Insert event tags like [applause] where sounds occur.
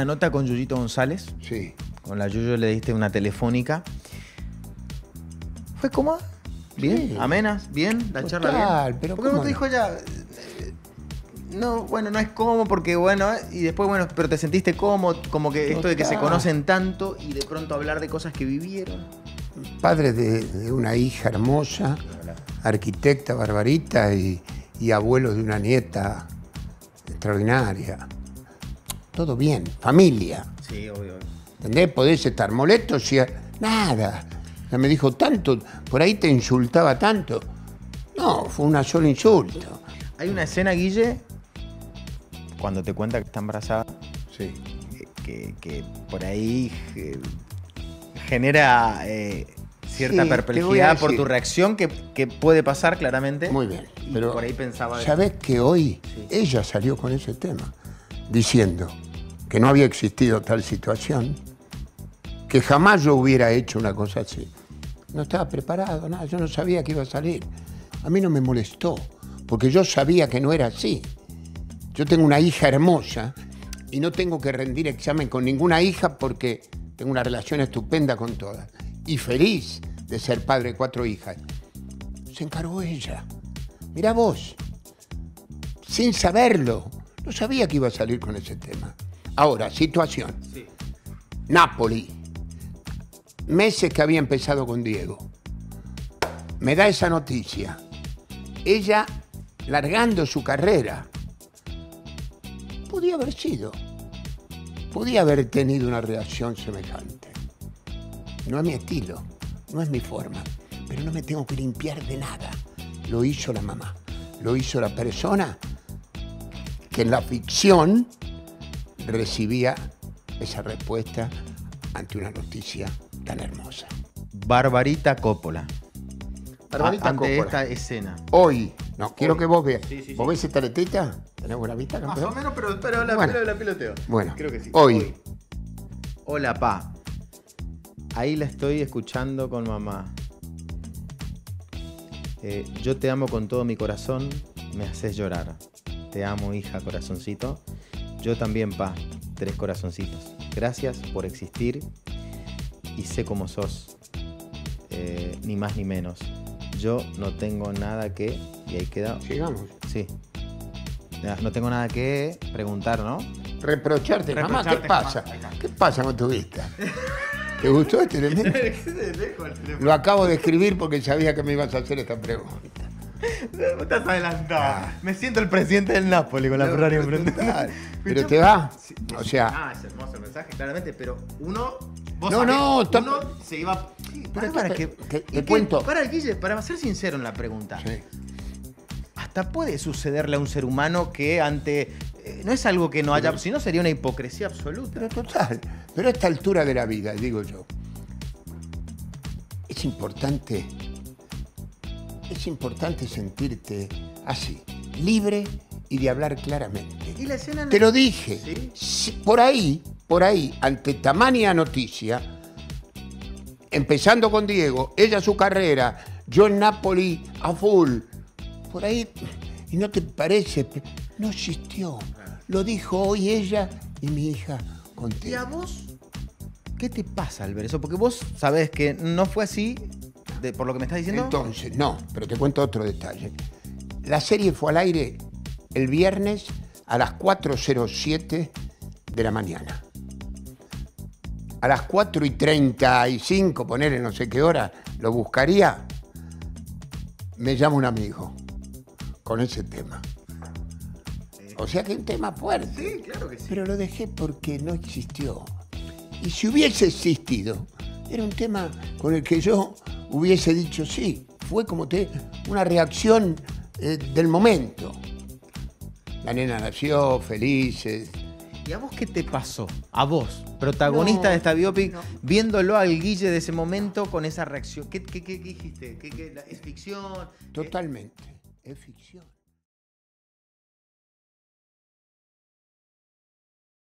Una nota con Yuyito González. Sí. Con la Yuyo le diste una telefónica. ¿Fue cómoda? ¿Bien? Sí. ¿Amenas? ¿Bien? ¿La charla Total, bien? pero ¿Por qué no ¿cómo te dijo ella? eh, No, bueno, no es cómodo porque bueno, y después bueno, pero te sentiste cómodo, como que esto de que se conocen tanto y de pronto hablar de cosas que vivieron. Padre de, de una hija hermosa, arquitecta Barbarita y, y abuelo de una nieta extraordinaria. Todo bien, familia. Sí, obvio. ¿Entendés? Podés estar molesto si... Nada. Ella me dijo tanto, por ahí te insultaba tanto. No, fue una sola insulto. Hay una escena, Guille, cuando te cuenta que está embarazada, Sí. que, que por ahí eh, genera eh, cierta Sí, perplejidad por tu reacción, que, que puede pasar claramente. Muy bien. Y Pero por ahí pensaba. ¿Sabés que hoy Sí. ella salió con ese tema? Diciendo que no había existido tal situación, que jamás yo hubiera hecho una cosa así. No estaba preparado, nada, yo no sabía que iba a salir. A mí no me molestó, porque yo sabía que no era así. Yo tengo una hija hermosa y no tengo que rendir examen con ninguna hija porque tengo una relación estupenda con todas. Y feliz de ser padre de cuatro hijas. Se encargó ella. Mirá vos, sin saberlo. No sabía que iba a salir con ese tema. Ahora, situación. Sí. Napoli. Meses que había empezado con Diego. Me da esa noticia. Ella largando su carrera. Podía haber sido. Podía haber tenido una reacción semejante. No es mi estilo, no es mi forma. Pero no me tengo que limpiar de nada. Lo hizo la mamá. Lo hizo la persona que en la ficción recibía esa respuesta ante una noticia tan hermosa. Barbarita Coppola. Barbarita ante Coppola. esta escena. Hoy, no, quiero que vos veas. Sí, sí, ¿Vos sí. ves esta letita? ¿Tenés buena vista, Más campeón? o menos, pero, pero la, Bueno. la piloteo. Bueno, creo que sí. hoy. Hola, pa. Ahí la estoy escuchando con mamá. Eh, yo te amo con todo mi corazón, me haces llorar. Te amo, hija, corazoncito. Yo también, pa. Tres corazoncitos. Gracias por existir y sé cómo sos. Eh, ni más ni menos. Yo no tengo nada que. Y ahí queda. Sigamos. Sí. No tengo nada que preguntar, ¿no? Reprocharte, mamá, ¿qué pasa? mamá. ¿Qué pasa con tu vista? ¿Te gustó este [laughs] elemento? Lo acabo de escribir porque sabía que me ibas a hacer esta pregunta. [laughs] Estás adelantado. Me siento el presidente del Napoli con la Ferrari enfrente. Pero te va. Sí, O sea, Ah, es hermoso el mensaje, claramente, pero uno. Vos No, sabés, no, uno se iba. Sí, para, Pero para que. te- es te que- cuento. Para, Guille, para ser sincero en la pregunta. sí. Hasta puede sucederle a un ser humano que ante. eh, no es algo que no haya. Si no, sería una hipocresía absoluta. Pero total, pero a esta altura de la vida, digo yo, es importante, es importante sentirte así, libre y de hablar claramente. Y la escena. Te lo dije, ¿Sí? si- por ahí, por ahí, ante tamaña noticia, empezando con Diego, ella su carrera, yo en Napoli a full, por ahí, y no te parece, no existió. Lo dijo hoy ella y mi hija ¿Y a contigo. vos? ¿Qué te pasa al ver eso? Porque vos sabés que no fue así, de- por lo que me estás diciendo. Entonces, no, pero te cuento otro detalle. La serie fue al aire el viernes a las 4.07 de la mañana. A las 4 y 35, ponerle no sé qué hora, lo buscaría, me llama un amigo con ese tema. O sea que es un tema fuerte. Sí, claro que sí. Pero lo dejé porque no existió. Y si hubiese existido, era un tema con el que yo hubiese dicho sí. Fue como te, una reacción eh, del momento. La nena nació feliz. eh, ¿Y a vos qué te pasó? A vos, protagonista No, de esta biopic, no. viéndolo al Guille de ese momento con esa reacción. ¿Qué, qué, qué- qué dijiste? ¿Qué- qué- ¿Es ficción? totalmente. Es ficción.